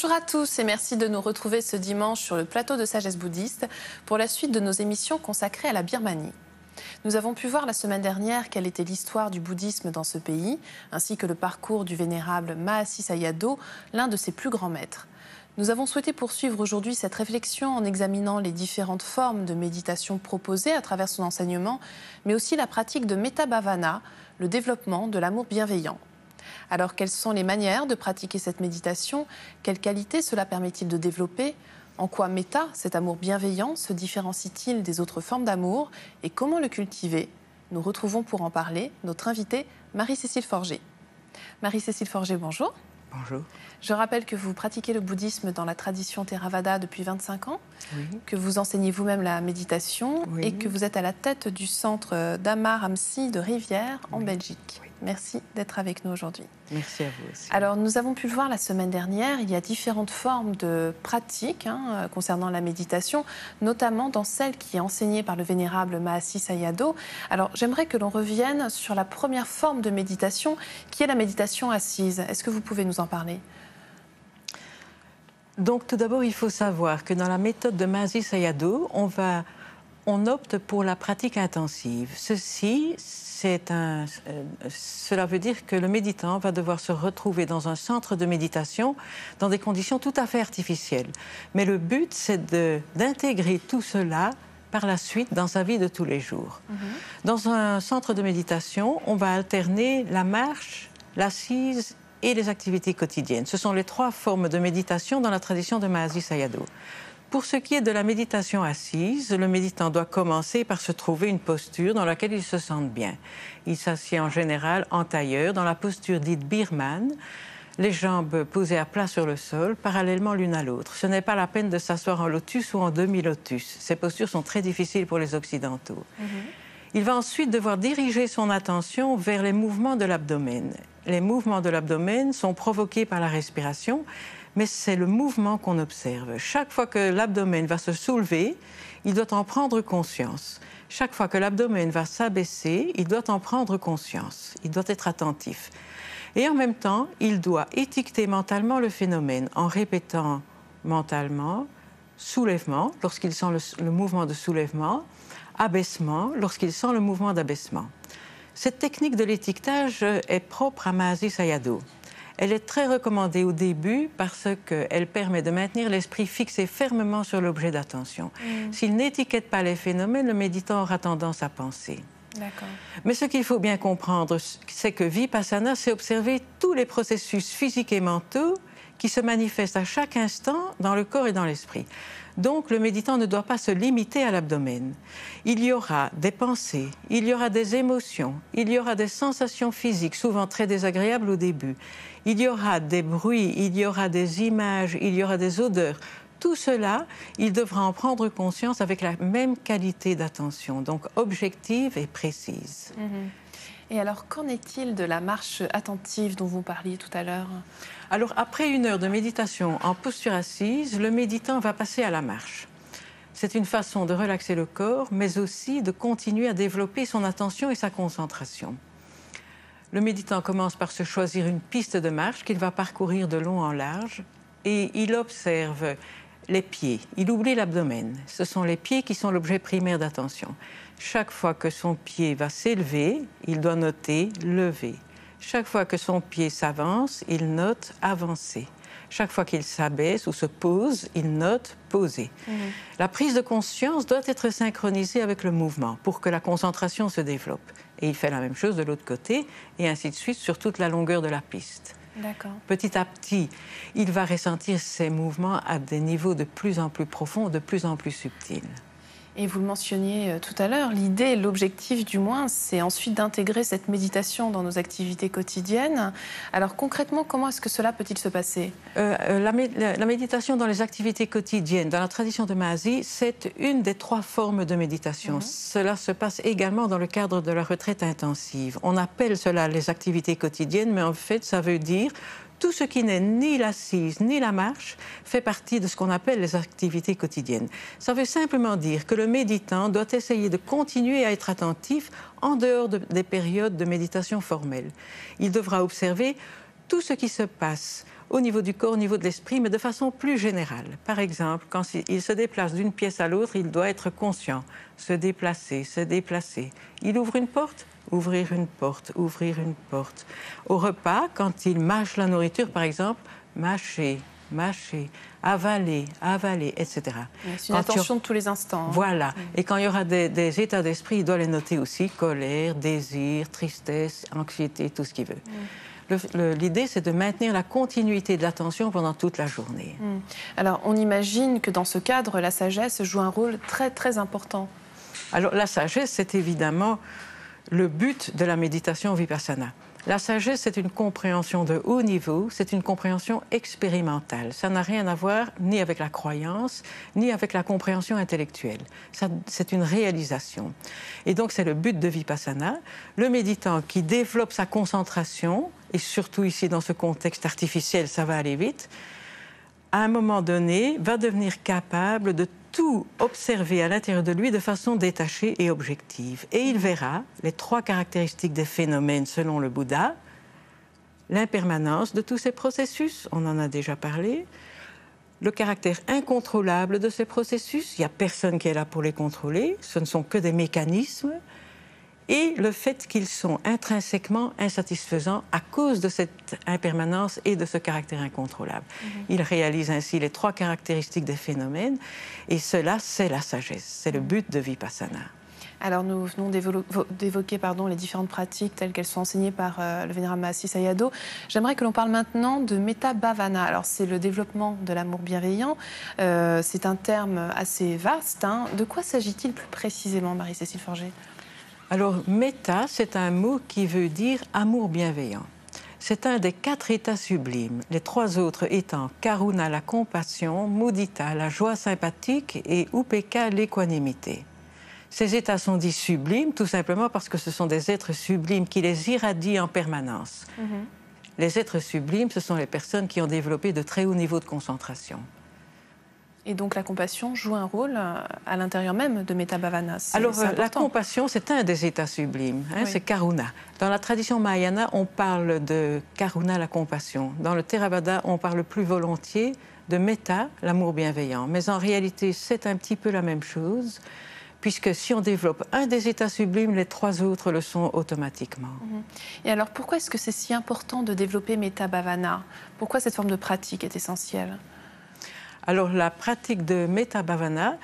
Bonjour à tous et merci de nous retrouver ce dimanche sur le plateau de Sagesse bouddhiste pour la suite de nos émissions consacrées à la Birmanie. Nous avons pu voir la semaine dernière quelle était l'histoire du bouddhisme dans ce pays, ainsi que le parcours du vénérable Mahasi Sayadaw, l'un de ses plus grands maîtres. Nous avons souhaité poursuivre aujourd'hui cette réflexion en examinant les différentes formes de méditation proposées à travers son enseignement, mais aussi la pratique de Metta Bhavana, le développement de l'amour bienveillant. Alors, quelles sont les manières de pratiquer cette méditation? Quelles qualités cela permet-il de développer? En quoi méta, cet amour bienveillant, se différencie-t-il des autres formes d'amour? Et comment le cultiver? Nous retrouvons pour en parler notre invitée, Marie-Cécile Forger. Marie-Cécile Forger, bonjour. Bonjour. Je rappelle que vous pratiquez le bouddhisme dans la tradition Theravada depuis 25 ans, que vous enseignez vous-même la méditation et que vous êtes à la tête du centre d'Amar Amsi de Rivière en Belgique. Merci d'être avec nous aujourd'hui. Merci à vous aussi. Alors, nous avons pu le voir la semaine dernière, il y a différentes formes de pratiques hein, euh, concernant la méditation, notamment dans celle qui est enseignée par le vénérable Mahasi Sayadaw. Alors, j'aimerais que l'on revienne sur la première forme de méditation, qui est la méditation assise. Est-ce que vous pouvez nous en parler? Donc tout d'abord, il faut savoir que dans la méthode de Mahasi Sayadaw, on, va, on opte pour la pratique intensive. Ceci, c'est un, euh, cela veut dire que le méditant va devoir se retrouver dans un centre de méditation dans des conditions tout à fait artificielles. Mais le but, c'est d'intégrer tout cela par la suite dans sa vie de tous les jours. Mhm. Dans un centre de méditation, on va alterner la marche, l'assise et les activités quotidiennes. Ce sont les trois formes de méditation dans la tradition de Mahasi Sayadaw. Pour ce qui est de la méditation assise, le méditant doit commencer par se trouver une posture dans laquelle il se sente bien. Il s'assied en général en tailleur, dans la posture dite birman, les jambes posées à plat sur le sol, parallèlement l'une à l'autre. Ce n'est pas la peine de s'asseoir en lotus ou en demi-lotus. Ces postures sont très difficiles pour les Occidentaux. Mhm. Il va ensuite devoir diriger son attention vers les mouvements de l'abdomen les mouvements de l'abdomen sont provoqués par la respiration, mais c'est le mouvement qu'on observe. Chaque fois que l'abdomen va se soulever, il doit en prendre conscience. Chaque fois que l'abdomen va s'abaisser, il doit en prendre conscience. Il doit être attentif. Et en même temps, il doit étiqueter mentalement le phénomène en répétant mentalement soulèvement lorsqu'il sent le, mouvement de soulèvement, abaissement lorsqu'il sent le mouvement d'abaissement. Cette technique de l'étiquetage est propre à Mahasi Sayadaw. Elle est très recommandée au début parce qu'elle permet de maintenir l'esprit fixé fermement sur l'objet d'attention. Mm. S'il n'étiquette pas les phénomènes, le méditant aura tendance à penser. Mais ce qu'il faut bien comprendre, c'est que Vipassana, c'est observer tous les processus physiques et mentaux qui se manifestent à chaque instant dans le corps et dans l'esprit. Donc le méditant ne doit pas se limiter à l'abdomen. Il y aura des pensées, il y aura des émotions, il y aura des sensations physiques, souvent très désagréables au début. Il y aura des bruits, il y aura des images, il y aura des odeurs. Tout cela, il devra en prendre conscience avec la même qualité d'attention, donc objective et précise. Mhm. Et alors, qu'en est-il de la marche attentive dont vous parliez tout à l'heure? Alors, après une heure de méditation en posture assise, le méditant va passer à la marche. C'est une façon de relaxer le corps, mais aussi de continuer à développer son attention et sa concentration. Le méditant commence par se choisir une piste de marche qu'il va parcourir de long en large et il observe les pieds. Il oublie l'abdomen. Ce sont les pieds qui sont l'objet primaire d'attention. Chaque fois que son pied va s'élever, il doit noter lever. Chaque fois que son pied s'avance, il note avancer. Chaque fois qu'il s'abaisse ou se pose, il note poser. Mhm. La prise de conscience doit être synchronisée avec le mouvement pour que la concentration se développe. Et il fait la même chose de l'autre côté, et ainsi de suite sur toute la longueur de la piste. Petit à petit, il va ressentir ces mouvements à des niveaux de plus en plus profonds, de plus en plus subtils. Et vous le mentionniez euh, tout à l'heure, l'idée, l'objectif du moins, c'est ensuite d'intégrer cette méditation dans nos activités quotidiennes. Alors concrètement, comment est-ce que cela peut-il se passer? Euh, euh, la, méditation dans les activités quotidiennes, dans la tradition de Mahasi, c'est une des trois formes de méditation. Mhm. Cela se passe également dans le cadre de la retraite intensive. On appelle cela les activités quotidiennes, mais en fait, ça veut dire tout ce qui n'est ni l'assise ni la marche fait partie de ce qu'on appelle les activités quotidiennes. Ça veut simplement dire que le méditant doit essayer de continuer à être attentif en dehors des périodes de méditation formelle. Il devra observer tout ce qui se passe au niveau du corps, au niveau de l'esprit, mais de façon plus générale. Par exemple, quand il se déplace d'une pièce à l'autre, il doit être conscient, se déplacer, se déplacer. Il ouvre une porte, ouvrir une porte, ouvrir une porte. Au repas, quand il mâche la nourriture, par exemple, mâcher, mâcher, avaler, avaler, etc. C'est une attention de tous les instants. Hein. Voilà. Et quand il y aura des, états d'esprit, il doit les noter aussi colère, désir, tristesse, anxiété, tout ce qu'il veut. L'idée, c'est de maintenir la continuité de l'attention pendant toute la journée. Hmm. Alors, on imagine que dans ce cadre, la sagesse joue un rôle très, très important. Alors, la sagesse, c'est évidemment le but de la méditation vipassana. La sagesse, c'est une compréhension de haut niveau, c'est une compréhension expérimentale. Ça n'a rien à voir ni avec la croyance, ni avec la compréhension intellectuelle. C'est une réalisation. Et donc, c'est le but de Vipassana. Le méditant qui développe sa concentration, et surtout ici dans ce contexte artificiel, ça va aller vite, à un moment donné, va devenir capable de tout observer à l'intérieur de lui de façon détachée et objective. Et il verra les trois caractéristiques des phénomènes selon le Bouddha, l'impermanence de tous ces processus, on en a déjà parlé, le caractère incontrôlable de ces processus, il n'y a personne qui est là pour les contrôler, ce ne sont que des mécanismes, et le fait qu'ils sont intrinsèquement insatisfaisants à cause de cette impermanence et de ce caractère incontrôlable. Mhm. Il réalise ainsi les trois caractéristiques des phénomènes, et cela, c'est la sagesse, c'est le but de Vipassana. Alors nous venons d'évoquer pardon, les différentes pratiques telles qu'elles sont enseignées par euh, le vénérable Mahasi Sayadaw. J'aimerais que l'on parle maintenant de Metta Bhavana. Alors c'est le développement de l'amour bienveillant. Euh, c'est un terme assez vaste. Hein. De quoi s'agit-il plus précisément, Marie-Cécile Forger alors, méta, c'est un mot qui veut dire amour bienveillant. C'est un des quatre états sublimes, les trois autres étant Karuna, la compassion, Mudita, la joie sympathique et Upeka, l'équanimité. Ces états sont dits sublimes tout simplement parce que ce sont des êtres sublimes qui les irradient en permanence. Mhm. Les êtres sublimes, ce sont les personnes qui ont développé de très hauts niveaux de concentration. Et donc la compassion joue un rôle euh, à l'intérieur même de Metabhavana. Alors euh, la compassion, c'est un des états sublimes, hein, c'est Karuna. Dans la tradition Mahayana, on parle de Karuna, la compassion. Dans le Theravada, on parle plus volontiers de Metta, l'amour bienveillant. Mais en réalité, c'est un petit peu la même chose puisque si on développe un des états sublimes, les trois autres le sont automatiquement. Mhm. Et alors pourquoi est-ce que c'est si important de développer Metta Bhavana Pourquoi cette forme de pratique est essentielle? Alors la pratique de Metta Bhavana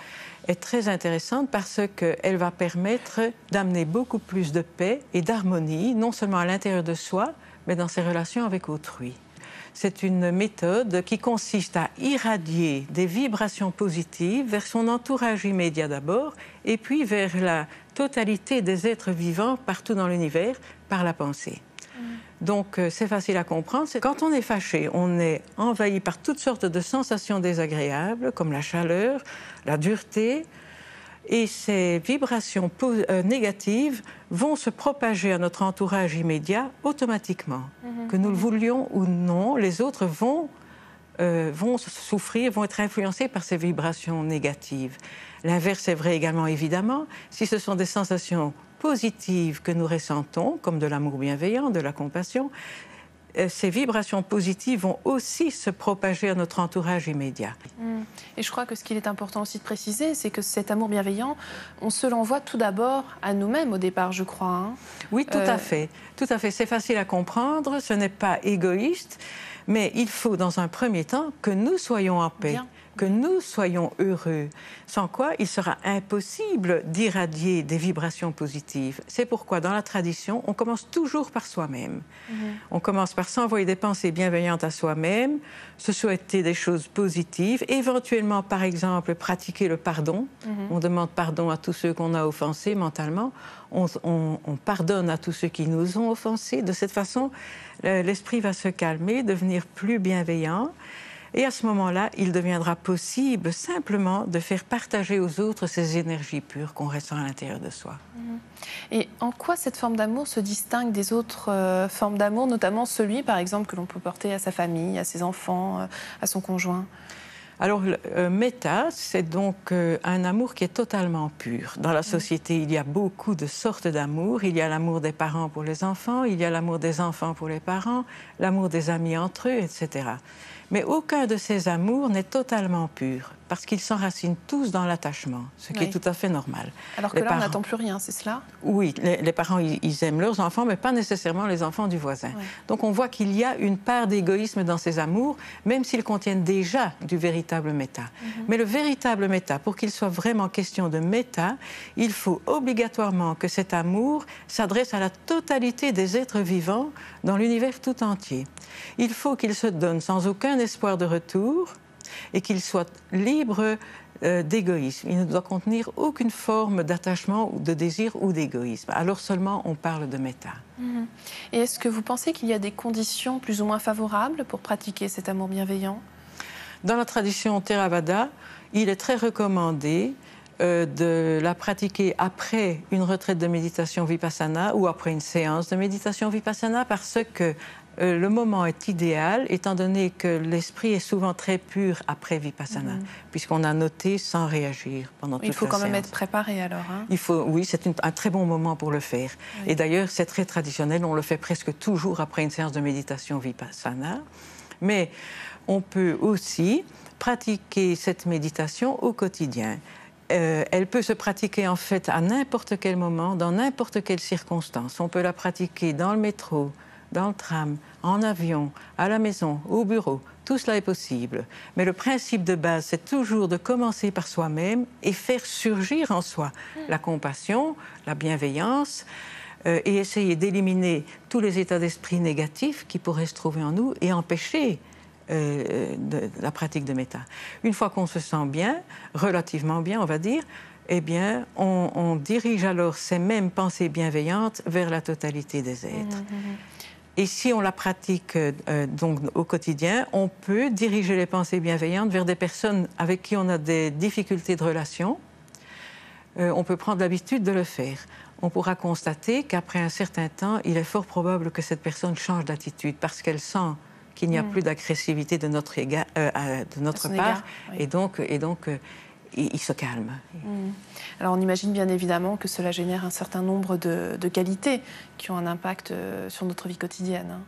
est très intéressante parce qu'elle va permettre d'amener beaucoup plus de paix et d'harmonie, non seulement à l'intérieur de soi, mais dans ses relations avec autrui. C'est une méthode qui consiste à irradier des vibrations positives vers son entourage immédiat d'abord, et puis vers la totalité des êtres vivants partout dans l'univers par la pensée. Donc euh, c'est facile à comprendre. Quand on est fâché, on est envahi par toutes sortes de sensations désagréables, comme la chaleur, la dureté, et ces vibrations euh, négatives vont se propager à notre entourage immédiat automatiquement. Mhm. Que nous le voulions ou non, les autres vont, euh, vont souffrir, vont être influencés par ces vibrations négatives. L'inverse est vrai également, évidemment. Si ce sont des sensations positives que nous ressentons, comme de l'amour bienveillant, de la compassion, euh, ces vibrations positives vont aussi se propager à notre entourage immédiat. Hmm. Et je crois que ce qu'il est important aussi de préciser, c'est que cet amour bienveillant, on se l'envoie tout d'abord à nous-mêmes au départ, je crois. Hein. Oui, tout à euh, fait. Tout à fait. C'est facile à comprendre, ce n'est pas égoïste, mais il faut dans un premier temps que nous soyons en paix que nous soyons heureux, sans quoi il sera impossible d'irradier des vibrations positives. C'est pourquoi dans la tradition, on commence toujours par soi-même. Mhm. On commence par s'envoyer des pensées bienveillantes à soi-même, se souhaiter des choses positives, éventuellement, par exemple, pratiquer le pardon. Mhm. On demande pardon à tous ceux qu'on a offensés mentalement. On, on, pardonne à tous ceux qui nous ont offensés. De cette façon, l'esprit va se calmer, devenir plus bienveillant. Et à ce moment-là, il deviendra possible simplement de faire partager aux autres ces énergies pures qu'on ressent à l'intérieur de soi. Et en quoi cette forme d'amour se distingue des autres euh, formes d'amour, notamment celui, par exemple, que l'on peut porter à sa famille, à ses enfants, euh, à son conjoint? Alors, euh, méta, c'est donc euh, un amour qui est totalement pur. Dans la société, il y a beaucoup de sortes d'amour. Il y a l'amour des parents pour les enfants, il y a l'amour des enfants pour les parents, l'amour des amis entre eux, etc. Mais aucun de ces amours n'est totalement pur, parce qu'ils s'enracinent tous dans l'attachement, ce qui est tout à fait normal. Alors que là, on n'attend plus rien, c'est cela? Oui, les, parents, ils, aiment leurs enfants, mais pas nécessairement les enfants du voisin. Donc on voit qu'il y a une part d'égoïsme dans ces amours, même s'ils contiennent déjà du véritable méta. Mhm. Mais le véritable méta, pour qu'il soit vraiment question de méta, il faut obligatoirement que cet amour s'adresse à la totalité des êtres vivants dans l'univers tout entier. Il faut qu'il se donne sans aucun espoir de retour et qu'il soit libre euh, d'égoïsme. Il ne doit contenir aucune forme d'attachement, de désir ou d'égoïsme. Alors seulement on parle de méta. Mhm. Et est-ce que vous pensez qu'il y a des conditions plus ou moins favorables pour pratiquer cet amour bienveillant? Dans la tradition Theravada, il est très recommandé euh, de la pratiquer après une retraite de méditation vipassana ou après une séance de méditation vipassana parce que euh, le moment est idéal, étant donné que l'esprit est souvent très pur après Vipassana, mhm. puisqu'on a noté sans réagir pendant toute la séance. Il faut quand même être préparé alors. Hein. Il faut, oui, c'est un très bon moment pour le faire. Et d'ailleurs, c'est très traditionnel, on le fait presque toujours après une séance de méditation Vipassana. Mais on peut aussi pratiquer cette méditation au quotidien. Euh, elle peut se pratiquer en fait à n'importe quel moment, dans n'importe quelle circonstance. On peut la pratiquer dans le métro, dans le tram, en avion, à la maison, au bureau. Tout cela est possible. Mais le principe de base, c'est toujours de commencer par soi-même et faire surgir en soi la compassion, la bienveillance. Euh, et essayer d'éliminer tous les états d'esprit négatifs qui pourraient se trouver en nous et empêcher euh, la pratique de méta. Une fois qu'on se sent bien, relativement bien, on va dire, eh bien, on, dirige alors ces mêmes pensées bienveillantes vers la totalité des êtres. Mmh, mmh, mmh. Et si on la pratique euh, donc au quotidien, on peut diriger les pensées bienveillantes vers des personnes avec qui on a des difficultés de relation. Euh, on peut prendre l'habitude de le faire. On pourra constater qu'après un certain temps, il est fort probable que cette personne change d'attitude parce qu'elle sent qu'il n'y a mm. plus d'agressivité de notre, euh, de notre part. Et donc, et donc il, se calme. Mm. Alors on imagine bien évidemment que cela génère un certain nombre de, qualités qui ont un impact euh, sur notre vie quotidienne. Hein.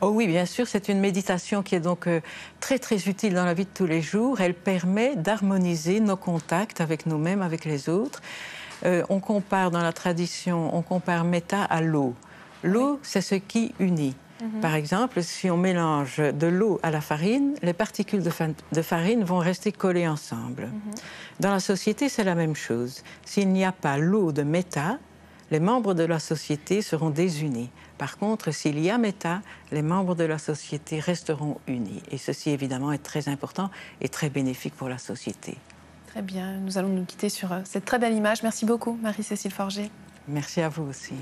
Oh oui, bien sûr, c'est une méditation qui est donc euh, très très utile dans la vie de tous les jours. Elle permet d'harmoniser nos contacts avec nous-mêmes, avec les autres. Euh, on compare dans la tradition, on compare méta à l'eau. L'eau, c'est ce qui unit. Mhm. Par exemple, si on mélange de l'eau à la farine, les particules de, farine vont rester collées ensemble. Mhm. Dans la société, c'est la même chose. S'il n'y a pas l'eau de méta, les membres de la société seront désunis. Par contre, s'il y a méta, les membres de la société resteront unis. Et ceci, évidemment, est très important et très bénéfique pour la société. Très bien. Nous allons nous quitter sur euh, cette très belle image. Merci beaucoup, Marie-Cécile Forger. Merci à vous aussi.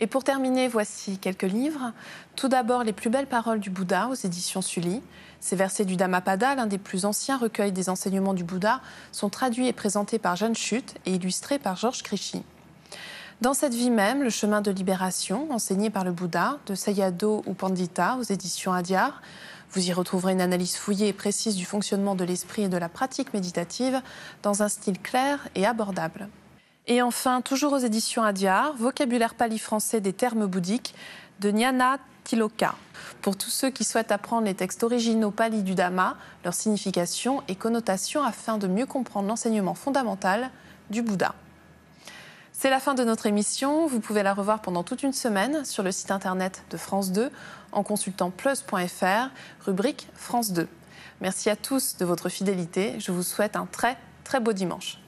Et pour terminer, voici quelques livres. Tout d'abord, Les plus belles paroles du Bouddha aux éditions Sully. Ces versets du Dhammapada, l'un des plus anciens recueils des enseignements du Bouddha, sont traduits et présentés par Jeanne Chute et illustrés par Georges Krichy. Dans cette vie même, le chemin de libération, enseigné par le Bouddha, de Sayadaw ou Pandita aux éditions Adyar. Vous y retrouverez une analyse fouillée et précise du fonctionnement de l'esprit et de la pratique méditative dans un style clair et abordable. Et enfin, toujours aux éditions Adyar, vocabulaire pali-français des termes bouddhiques de Nyana Tiloka. Pour tous ceux qui souhaitent apprendre les textes originaux pali du Dhamma, leur signification et connotation afin de mieux comprendre l'enseignement fondamental du Bouddha. C'est la fin de notre émission. Vous pouvez la revoir pendant toute une semaine sur le site internet de France 2 en consultant plus.fr, rubrique France 2. Merci à tous de votre fidélité. Je vous souhaite un très très beau dimanche.